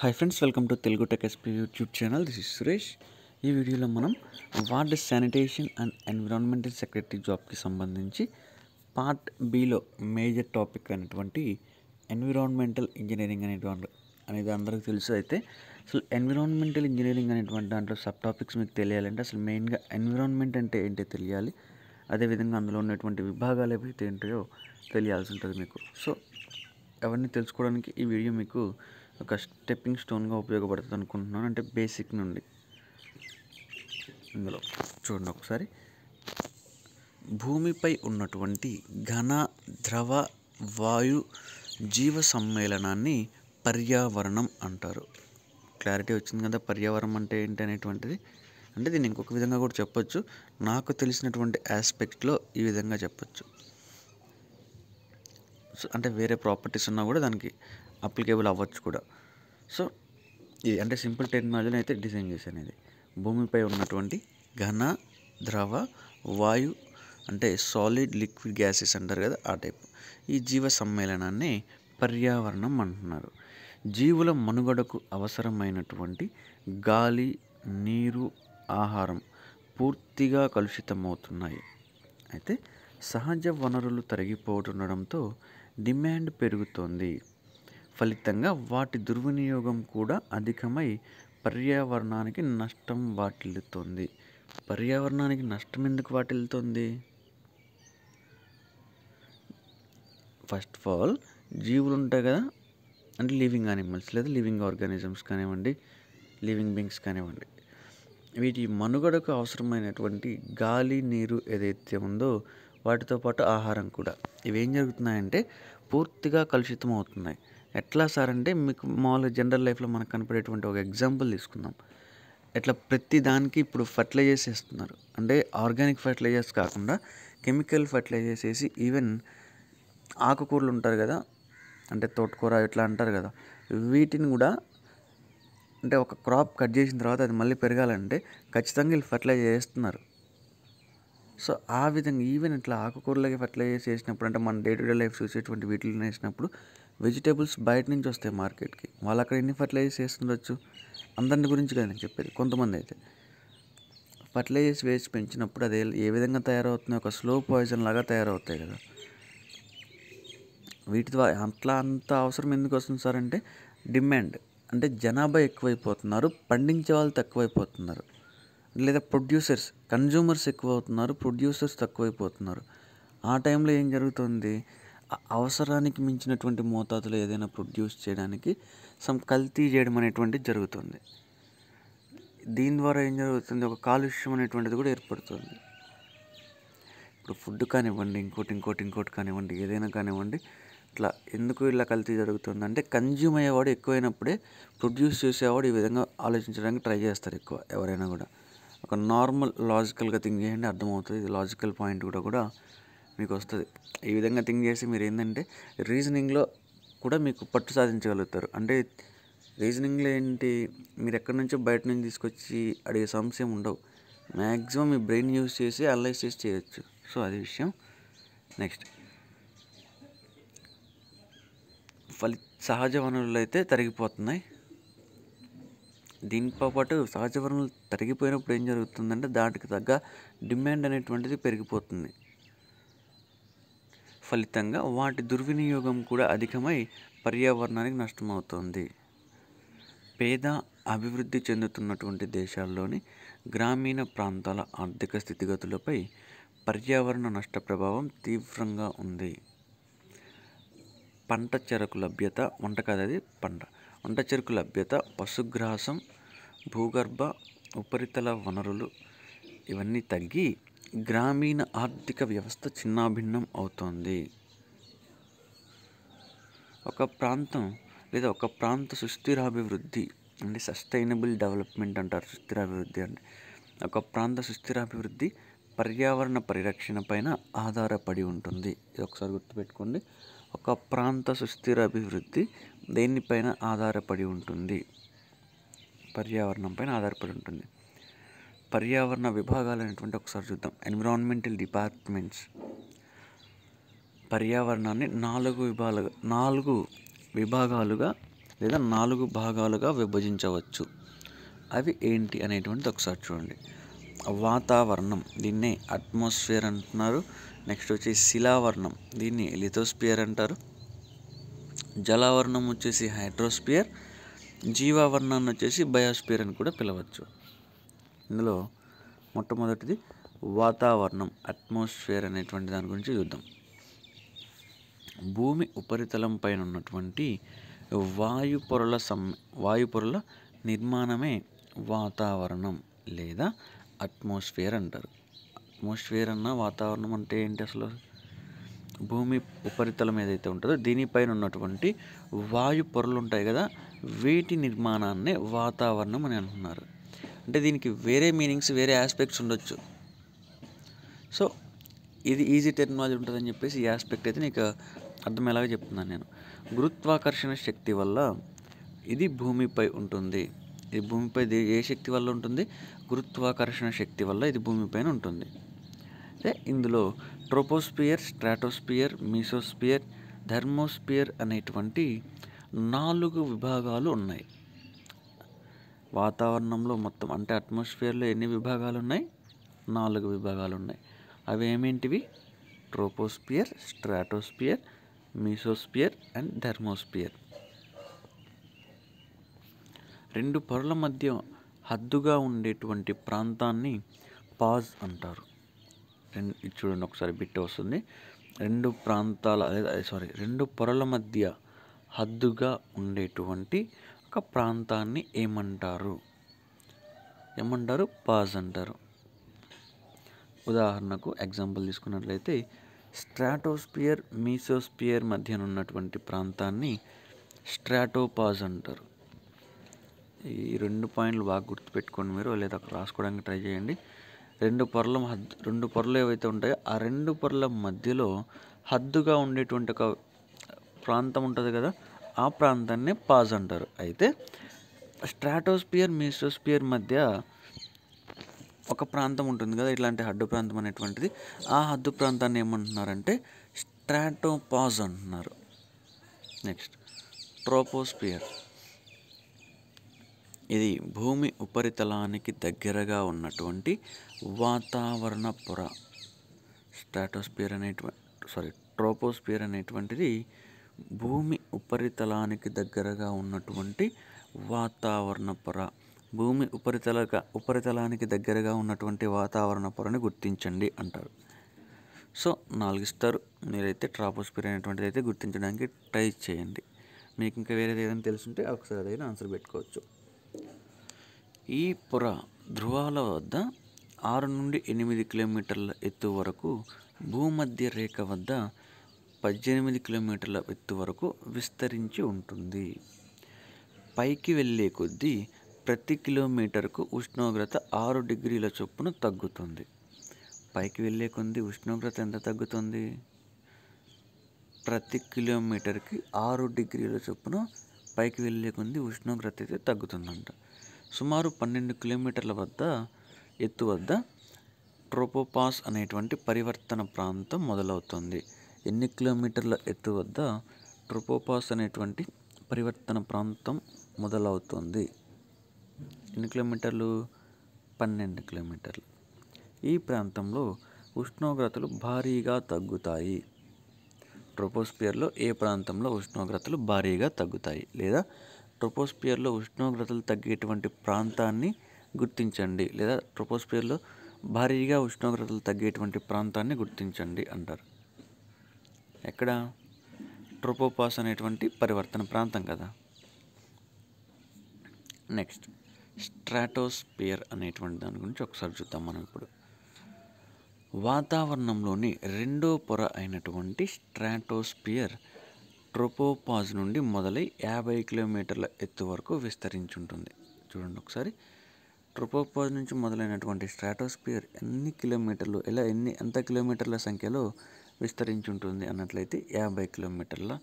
Hi friends welcome to Telugu tech SP YouTube channel this is Suresh ఈ వీడియోలో మనం ward sanitation and environmental secretary జాబ్కి సంబంధించి part బిలో మేజర్ టాపిక్ అయినటువంటి ఎన్విరాన్మెంటల్ ఇంజనీరింగ్ అనేటువంటి అనేది అందరికీ తెలుసు అయితే. అసలు ఎన్విరాన్మెంటల్ ఇంజనీరింగ్ అనేటువంటి దాంట్లో సబ్ టాపిక్స్ మీకు తెలియాలంటే అసలు మెయిన్గా ఎన్విరాన్మెంట్ అంటే ఏంటో తెలియాలి. అదేవిధంగా అందులో ఉన్నటువంటి విభాగాలు ఏవైతే ఏంటో తెలియాల్సి ఉంటుంది మీకు. సో అవన్నీ తెలుసుకోవడానికి ఈ వీడియో మీకు ఒక స్టెప్పింగ్ స్టోన్గా ఉపయోగపడుతుంది అనుకుంటున్నాను. అంటే బేసిక్ నుండి. ఇందులో చూడండి ఒకసారి. భూమిపై ఉన్నటువంటి ఘన ద్రవ వాయు జీవ సమ్మేళనాన్ని పర్యావరణం అంటారు. క్లారిటీ వచ్చింది కదా పర్యావరణం అంటే ఏంటి అనేటువంటిది? అంటే దీన్ని ఇంకొక విధంగా కూడా చెప్పొచ్చు. నాకు తెలిసినటువంటి ఆస్పెక్ట్లో ఈ విధంగా చెప్పొచ్చు. అంటే వేరే ప్రాపర్టీస్ ఉన్నా కూడా దానికి అప్లికేబుల్ అవ్వచ్చు కూడా. సో ఇది అంటే సింపుల్ టెక్నాలజీని అయితే డిజైన్ చేశాను ఇది. భూమిపై ఉన్నటువంటి ఘన ద్రవ వాయు అంటే సాలిడ్ లిక్విడ్ గ్యాసెస్ అంటారు కదా ఆ టైప్ ఈ జీవ సమ్మేళనాన్ని పర్యావరణం అంటున్నారు. జీవుల మనుగడకు అవసరమైనటువంటి గాలి నీరు ఆహారం పూర్తిగా కలుషితమవుతున్నాయి. అయితే సహజ వనరులు తరిగిపోతుండడంతో డిమాండ్ పెరుగుతోంది. ఫలితంగా వాటి దుర్వినియోగం కూడా అధికమై పర్యావరణానికి నష్టం వాటిల్లుతోంది. పర్యావరణానికి నష్టం ఎందుకు వాటిల్లుతోంది? ఫస్ట్ ఆఫ్ ఆల్ జీవులు ఉంటాయి కదా అంటే లివింగ్ యానిమల్స్ లేదా లివింగ్ ఆర్గానిజమ్స్ కానివ్వండి లివింగ్ బీయింగ్స్ కానివ్వండి. వీటి మనుగడకు అవసరమైనటువంటి గాలి నీరు ఏదైతే ఉందో వాటితో పాటు ఆహారం కూడా. ఇవేం జరుగుతున్నాయంటే పూర్తిగా కలుషితం అవుతున్నాయి ఎట్లా సార్ అంటే మీకు మామూలుగా జనరల్ లైఫ్లో మనకు కనపడేటువంటి ఒక ఎగ్జాంపుల్ తీసుకుందాం. ఎట్లా ప్రతి దానికి ఇప్పుడు ఫర్టిలైజర్స్ వేస్తున్నారు. అంటే ఆర్గానిక్ ఫర్టిలైజర్స్ కాకుండా కెమికల్ ఫర్టిలైజర్స్ వేసి ఈవెన్ ఆకుకూరలు ఉంటారు కదా అంటే తోటకూర ఇట్లా అంటారు కదా వీటిని కూడా అంటే ఒక క్రాప్ కట్ చేసిన తర్వాత అది మళ్ళీ పెరగాలంటే ఖచ్చితంగా వీళ్ళు ఫర్టిలైజర్ చేస్తున్నారు సో ఆ విధంగా ఈవెన్ ఇట్లా ఆకుకూరలకి ఫర్టిలైజర్స్ వేసినప్పుడు అంటే మన డే టు డే లైఫ్ చూసేటువంటి వీటిని వేసినప్పుడు వెజిటేబుల్స్ బయట నుంచి వస్తాయి మార్కెట్కి. వాళ్ళు అక్కడ ఎన్ని ఫర్టిలైజర్స్ వేస్తుండొచ్చు అందరిని గురించి కదా నేను చెప్పేది కొంతమంది అయితే. ఫర్టిలైజర్స్ వేసి పెంచినప్పుడు అదే ఏ విధంగా తయారవుతున్నాయి? ఒక స్లో పాయిజన్ లాగా తయారవుతాయి కదా. వీటి ద్వారా అట్లా అంత అవసరం ఎందుకు వస్తుంది సార్ అంటే డిమాండ్. అంటే జనాభా ఎక్కువైపోతున్నారు పండించే వాళ్ళు తక్కువైపోతున్నారు. లేదా ప్రొడ్యూసర్స్ కన్జ్యూమర్స్ ఎక్కువ అవుతున్నారు ప్రొడ్యూసర్స్ తక్కువైపోతున్నారు. ఆ టైంలో ఏం జరుగుతుంది? అవసరానికి మించినటువంటి మోతాదులో ఏదైనా ప్రొడ్యూస్ చేయడానికి సమ్ కల్తీ చేయడం అనేటువంటిది జరుగుతుంది. దీని ద్వారా ఏం జరుగుతుంది? ఒక కాలుష్యం అనేటువంటిది కూడా ఏర్పడుతుంది. ఇప్పుడు ఫుడ్ కానివ్వండి ఇంకోటి ఇంకోటి ఇంకోటి కానివ్వండి ఏదైనా కానివ్వండి ఇట్లా ఎందుకు ఇలా కల్తీ జరుగుతుంది అంటే కన్జ్యూమ్ అయ్యేవాడు ఎక్కువైనప్పుడే ప్రొడ్యూస్ చేసేవాడు ఈ విధంగా ఆలోచించడానికి ట్రై చేస్తారు ఎక్కువ ఎవరైనా కూడా. ఒక నార్మల్ లాజికల్గా థింక్ చేయండి అర్థమవుతుంది. ఇది లాజికల్ పాయింట్ కూడా కూడా మీకు వస్తుంది. ఈ విధంగా థింక్ చేసి మీరు ఏంటంటే రీజనింగ్లో కూడా మీకు పట్టు సాధించగలుగుతారు. అంటే రీజనింగ్లో ఏంటి మీరు ఎక్కడి నుంచో బయట నుంచి తీసుకొచ్చి అడిగే సమస్య ఉండవు. మ్యాక్సిమం మీ బ్రెయిన్ యూజ్ చేసి అనలైజ్ చేసి చేయొచ్చు. సో అది విషయం. నెక్స్ట్ ఫలి సహజ వనరులు అయితే తరిగిపోతున్నాయి. దీంతో పాటు సహజ వనరులు తరిగిపోయినప్పుడు ఏం జరుగుతుందంటే దాటికి తగ్గ డిమాండ్ అనేటువంటిది పెరిగిపోతుంది. ఫలితంగా వాటి దుర్వినియోగం కూడా అధికమై పర్యావరణానికి నష్టమవుతుంది. పేద అభివృద్ధి చెందుతున్నటువంటి దేశాల్లోని గ్రామీణ ప్రాంతాల ఆర్థిక స్థితిగతులపై పర్యావరణ నష్ట ప్రభావం తీవ్రంగా ఉంది. పంట చెరకు లభ్యత వంట పంట. వంట చెరుకు లభ్యత పశుగ్రాసం భూగర్భ ఉపరితల వనరులు ఇవన్నీ తగ్గి గ్రామీణ ఆర్థిక వ్యవస్థ చిన్నాభిన్నం అవుతోంది. ఒక ప్రాంతం లేదా ఒక ప్రాంత సుస్థిరాభివృద్ధి అంటే సస్టైనబుల్ డెవలప్మెంట్ అంటారు సుస్థిరాభివృద్ధి అంటే. ఒక ప్రాంత సుస్థిరాభివృద్ధి పర్యావరణ పరిరక్షణ పైన ఆధారపడి ఉంటుంది. ఇది ఒకసారి గుర్తుపెట్టుకోండి. ఒక ప్రాంత సుస్థిర అభివృద్ధి దేనిపైన ఆధారపడి ఉంటుంది? పర్యావరణం పైన ఆధారపడి ఉంటుంది. పర్యావరణ విభాగాలు అనేటువంటి ఒకసారి చూద్దాం. ఎన్విరాన్మెంటల్ డిపార్ట్మెంట్స్ పర్యావరణాన్ని నాలుగు విభాగాలుగా నాలుగు విభాగాలుగా లేదా నాలుగు భాగాలుగా విభజించవచ్చు. అవి ఏంటి అనేటువంటిది ఒకసారి చూడండి. వాతావరణం దీన్నే అట్మాస్ఫియర్ అంటున్నారు. నెక్స్ట్ వచ్చి శిలావరణం దీన్ని లిథోస్పియర్ అంటారు. జలావరణం వచ్చేసి హైడ్రోస్పియర్ జీవావర్ణాన్ని వచ్చేసి బయోస్పియర్ అని కూడా పిలవచ్చు. ఇందులో మొట్టమొదటిది వాతావరణం అట్మాస్ఫియర్ అనేటువంటి దాని గురించి చూద్దాం. భూమి ఉపరితలం పైన ఉన్నటువంటి వాయు పొరల సం వాయు పొరల నిర్మాణమే వాతావరణం లేదా అట్మాస్ఫియర్ అంటారు. అట్మాస్ఫియర్ అన్న వాతావరణం అంటే ఏంటి అసలు? భూమి ఉపరితలం ఏదైతే ఉంటుందో దీనిపైన ఉన్నటువంటి వాయు పొరలు ఉంటాయి కదా వీటి నిర్మాణాన్నే వాతావరణం అని అంటున్నారు. అంటే దీనికి వేరే మీనింగ్స్ వేరే ఆస్పెక్ట్స్ ఉండొచ్చు. సో ఇది ఈజీ టెక్నాలజీ ఉంటుందని చెప్పేసి ఈ ఆస్పెక్ట్ అయితే నీకు అర్థమయ్యేలాగా చెప్తున్నాను నేను. గురుత్వాకర్షణ శక్తి వల్ల ఇది భూమిపై ఉంటుంది. ఇది భూమిపై ఏ శక్తి వల్ల ఉంటుంది? గురుత్వాకర్షణ శక్తి వల్ల ఇది భూమిపైన ఉంటుంది. అయితే ఇందులో ట్రోపోస్పియర్ స్ట్రాటోస్పియర్ మీసోస్పియర్ థర్మోస్పియర్ అనేటువంటి నాలుగు విభాగాలు ఉన్నాయి. వాతావరణంలో మొత్తం అంటే అట్మాస్ఫియర్లో ఎన్ని విభాగాలు ఉన్నాయి నాలుగు విభాగాలు ఉన్నాయి అవి ఏమేంటివి? Troposphere stratosphere mesosphere and thermosphere రెండు పొరల మధ్య హద్దుగా ఉండేటువంటి ప్రాంతాన్ని పాజ్ అంటారు. రెండు ఇది చూడండి ఒకసారి బిట్ వస్తుంది. రెండు ప్రాంతాల సారీ రెండు పొరల మధ్య హద్దుగా ఉండేటువంటి ఒక ప్రాంతాన్ని ఏమంటారు? ఏమంటారు? పాజ్ అంటారు. ఉదాహరణకు ఎగ్జాంపుల్ తీసుకున్నట్లయితే స్ట్రాటోస్పియర్ మీసోస్పియర్ మధ్యన ఉన్నటువంటి ప్రాంతాన్ని స్ట్రాటోపాజ్ అంటారు. ఈ రెండు పాయింట్లు బాగా గుర్తుపెట్టుకోండి మీరు లేదా రాసుకోవడానికి ట్రై చేయండి. రెండు పొరల హద్దు రెండు పొరలు ఏవైతే ఉంటాయో ఆ రెండు పొరల మధ్యలో హద్దుగా ఉండేటువంటి ఒక ప్రాంతం ఉంటుంది కదా ఆ ప్రాంతాన్ని పాజ్ అంటారు. అయితే స్ట్రాటోస్పియర్ మీసోస్పియర్ మధ్య ఒక ప్రాంతం ఉంటుంది కదా ఇట్లాంటి హద్దు ప్రాంతం అనేటువంటిది. ఆ హద్దు ప్రాంతాన్ని ఏమంటున్నారంటే స్ట్రాటోపాజ్ అంటున్నారు. Next troposphere. ఇది భూమి ఉపరితలానికి దగ్గరగా ఉన్నటువంటి వాతావరణ పొర స్ట్రాటోస్పియర్ అనేటువంటి సారీ ట్రోపోస్పియర్ అనేటువంటిది భూమి ఉపరితలానికి దగ్గరగా ఉన్నటువంటి వాతావరణ పొర. భూమి ఉపరితల ఉపరితలానికి దగ్గరగా ఉన్నటువంటి వాతావరణ పొరని గుర్తించండి అంటారు. సో నాలుగు ఇస్తారు మీరైతే ట్రాపోస్పియర్ అనేటువంటిది అయితే గుర్తించడానికి ట్రై చేయండి. మీకు ఇంకా వేరేది ఏదైనా తెలుసుంటే ఒకసారి అదైనా ఆన్సర్ పెట్టుకోవచ్చు. ఈ పొర ధ్రువాల వద్ద ఆరు నుండి ఎనిమిది కిలోమీటర్ల ఎత్తు వరకు భూమధ్య రేఖ వద్ద పద్దెనిమిది కిలోమీటర్ల ఎత్తు వరకు విస్తరించి ఉంటుంది. పైకి వెళ్ళే కొద్దీ ప్రతి కిలోమీటర్కు ఉష్ణోగ్రత ఆరు డిగ్రీల చొప్పున తగ్గుతుంది. పైకి వెళ్ళే కొద్దీ ఉష్ణోగ్రత ఎంత తగ్గుతుంది? ప్రతి కిలోమీటర్కి ఆరు డిగ్రీల చొప్పున పైకి వెళ్ళే కొద్దీ ఉష్ణోగ్రత అయితే తగ్గుతుందంట. సుమారు పన్నెండు కిలోమీటర్ల వద్ద ఎత్తు వద్ద ట్రోపోపాస్ అనేటువంటి పరివర్తన ప్రాంతం మొదలవుతుంది. ఎన్ని కిలోమీటర్ల ఎత్తు వద్ద ట్రోపోపాస్ అనేటువంటి పరివర్తన ప్రాంతం మొదలవుతుంది? ఎన్ని కిలోమీటర్లు? పన్నెండు కిలోమీటర్లు. ఈ ప్రాంతంలో ఉష్ణోగ్రతలు భారీగా తగ్గుతాయి. ట్రోపోస్పియర్లో ఏ ప్రాంతంలో ఉష్ణోగ్రతలు భారీగా తగ్గుతాయి లేదా ట్రోపోస్పియర్లో ఉష్ణోగ్రతలు తగ్గేటువంటి ప్రాంతాన్ని గుర్తించండి లేదా ట్రోపోస్పియర్లో భారీగా ఉష్ణోగ్రతలు తగ్గేటువంటి ప్రాంతాన్ని గుర్తించండి అంటారు. ఎక్కడ? ట్రోపోపాస్ అనేటువంటి పరివర్తన ప్రాంతం కదా. నెక్స్ట్ స్ట్రాటోస్పియర్ అనేటువంటి దాని గురించి ఒకసారి చూద్దాం మనం ఇప్పుడు. వాతావరణంలోని రెండో పొర అయినటువంటి స్ట్రాటోస్పియర్ ట్రోపోపాజ్ నుండి మొదలై యాభై కిలోమీటర్ల ఎత్తు వరకు విస్తరించుంటుంది. చూడండి ఒకసారి. ట్రోపోపాజ్ నుంచి మొదలైనటువంటి స్ట్రాటోస్పియర్ ఎన్ని కిలోమీటర్లు ఇలా ఎన్ని ఎంత కిలోమీటర్ల సంఖ్యలో విస్తరించుంటుంది అన్నట్లయితే యాభై కిలోమీటర్ల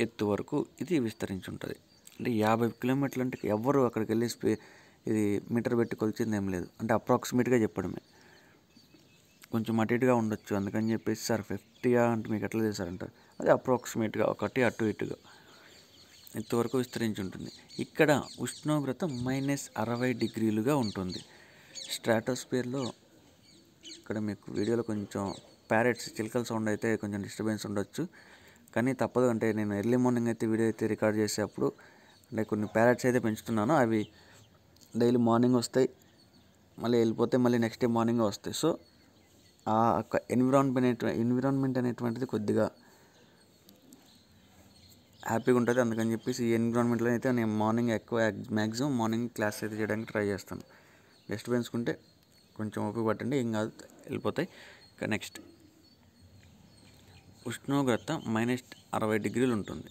ఎత్తు వరకు ఇది విస్తరించి ఉంటుంది అంటే యాభై కిలోమీటర్లు అంటే ఎవ్వరు అక్కడికి వెళ్ళి స్పీ ఇది మీటర్ పెట్టి కొలిచింది ఏం లేదు. అంటే అప్రాక్సిమేట్గా చెప్పడమే. కొంచెం అటు ఇటుగా ఉండొచ్చు. అందుకని చెప్పేసి సార్ ఫిఫ్టీయా అంటే మీకు ఎట్లా చేశారంటారు అది అప్రాక్సిమేట్గా ఒకటి అటు ఇటుగా. ఇంతవరకు విస్తరించి ఉంటుంది. ఇక్కడ ఉష్ణోగ్రత మైనస్ అరవై డిగ్రీలుగా ఉంటుంది. స్ట్రాటోస్పియర్లో ఇక్కడ మీకు వీడియోలో కొంచెం ప్యారెట్స్ చిలకల సౌండ్ అయితే కొంచెం డిస్టర్బెన్స్ ఉండొచ్చు. కానీ తప్పదు. అంటే నేను ఎర్లీ మార్నింగ్ అయితే వీడియో అయితే రికార్డ్ చేసేటప్పుడు అంటే కొన్ని ప్యారెట్స్ అయితే పెంచుతున్నాను. అవి డైలీ మార్నింగ్ వస్తాయి. మళ్ళీ వెళ్ళిపోతే మళ్ళీ నెక్స్ట్ డే మార్నింగ్ వస్తాయి. సో ఆ యొక్క ఎన్విరాన్మెంట్ ఎన్విరాన్మెంట్ అనేటువంటిది కొద్దిగా హ్యాపీగా ఉంటుంది. అందుకని చెప్పేసి ఈ ఎన్విరాన్మెంట్లో అయితే నేను మార్నింగ్ ఎక్కువ మ్యాక్సిమం మార్నింగ్ క్లాస్ అయితే చేయడానికి ట్రై చేస్తాను. జస్ట్ పెంచుకుంటే కొంచెం ఓపిక పట్టండి ఏం కాదు వెళ్ళిపోతాయి. ఇక నెక్స్ట్ ఉష్ణోగ్రత మైనస్ అరవై డిగ్రీలు ఉంటుంది.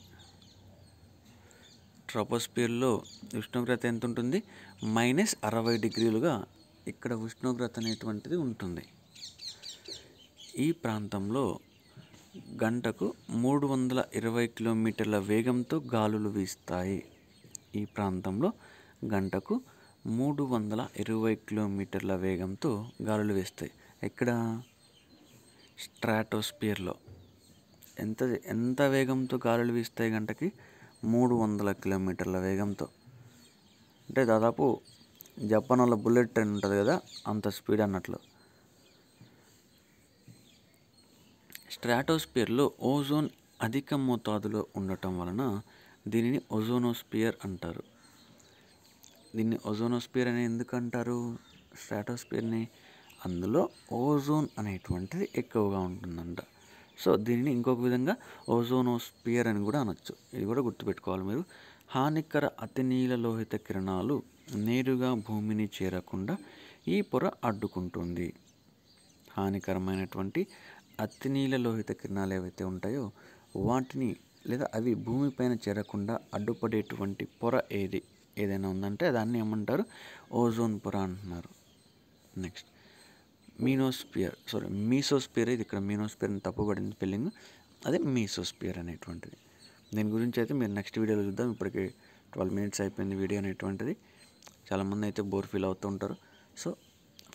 ట్రోపోస్పియర్లో ఉష్ణోగ్రత ఎంత ఉంటుంది? మైనస్ అరవై డిగ్రీలుగా ఇక్కడ ఉష్ణోగ్రత అనేటువంటిది ఉంటుంది. ఈ ప్రాంతంలో గంటకు మూడు వందల ఇరవై కిలోమీటర్ల వేగంతో గాలులు వీస్తాయి. ఈ ప్రాంతంలో గంటకు మూడు వందల ఇరవై కిలోమీటర్ల వేగంతో గాలులు వీస్తాయి. ఎక్కడ? స్ట్రాటోస్పియర్లో. ఎంత ఎంత వేగంతో గాలులు వీస్తాయి గంటకి? మూడు వందల కిలోమీటర్ల వేగంతో. అంటే దాదాపు జపాన్ వాళ్ళ బుల్లెట్ ట్రైన్ ఉంటుంది కదా అంత స్పీడ్ అన్నట్లు. స్ట్రాటోస్పియర్లో ఓజోన్ అధిక మోతాదులో ఉండటం వలన దీనిని ఓజోనోస్పియర్ అంటారు. దీన్ని ఓజోనోస్పియర్ అని ఎందుకు అంటారు? స్ట్రాటోస్పియర్ని అందులో ఓజోన్ అనేటువంటిది ఎక్కువగా ఉంటుందంట. సో దీనిని ఇంకొక విధంగా ఓజోనోస్పియర్ అని కూడా అనొచ్చు. ఇది కూడా గుర్తుపెట్టుకోవాలి మీరు. హానికర అతినీల లోహిత కిరణాలు నేరుగా భూమిని చేరకుండా ఈ పొర అడ్డుకుంటుంది. హానికరమైనటువంటి అతినీల లోహిత కిరణాలు ఏవైతే ఉంటాయో వాటిని లేదా అవి భూమిపైన చేరకుండా అడ్డుపడేటువంటి పొర ఏది ఏదైనా ఉందంటే దాన్ని ఏమంటారు? ఓజోన్ పొర అంటున్నారు. Next mesosphere. Sorry mesosphere. ఇది ఇక్కడ మీనోస్పియర్ అని తప్పుపడింది స్పెల్లింగ్. అదే మీసోస్పియర్ అనేటువంటిది. దీని గురించి అయితే మీరు నెక్స్ట్ వీడియోలో చూద్దాం. ఇప్పటికి ట్వెల్వ్ మినిట్స్ అయిపోయింది వీడియో అనేటువంటిది. చాలామంది అయితే బోర్ ఫీల్ అవుతూ ఉంటారు. సో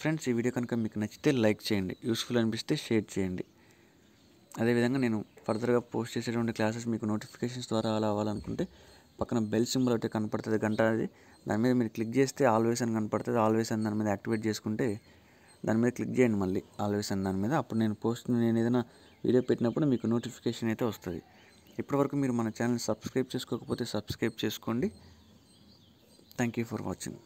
ఫ్రెండ్స్ ఈ వీడియో కనుక మీకు నచ్చితే లైక్ చేయండి యూస్ఫుల్ అనిపిస్తే షేర్ చేయండి. అదేవిధంగా నేను ఫర్దర్గా పోస్ట్ చేసేటువంటి క్లాసెస్ మీకు నోటిఫికేషన్స్ ద్వారా అలా అవ్వాలనుకుంటే పక్కన బెల్ సింబల్ ఒకటి కనపడుతుంది గంట అది. దాని మీద మీరు క్లిక్ చేస్తే ఆల్వేస్ అని కనపడుతుంది ఆల్వేస్ అని దాని మీద యాక్టివేట్ చేసుకుంటే దాని మీద క్లిక్ చేయండి మళ్ళీ ఆల్వేస్ అని దాని మీద. అప్పుడు నేను పోస్ట్ నేను ఏదైనా వీడియో పెట్టినప్పుడు మీకు నోటిఫికేషన్ అయితే వస్తుంది. ఇప్పటివరకు మీరు మన ఛానల్ సబ్స్క్రైబ్ చేసుకోకపోతే సబ్స్క్రైబ్ చేసుకోండి. Thank you for watching.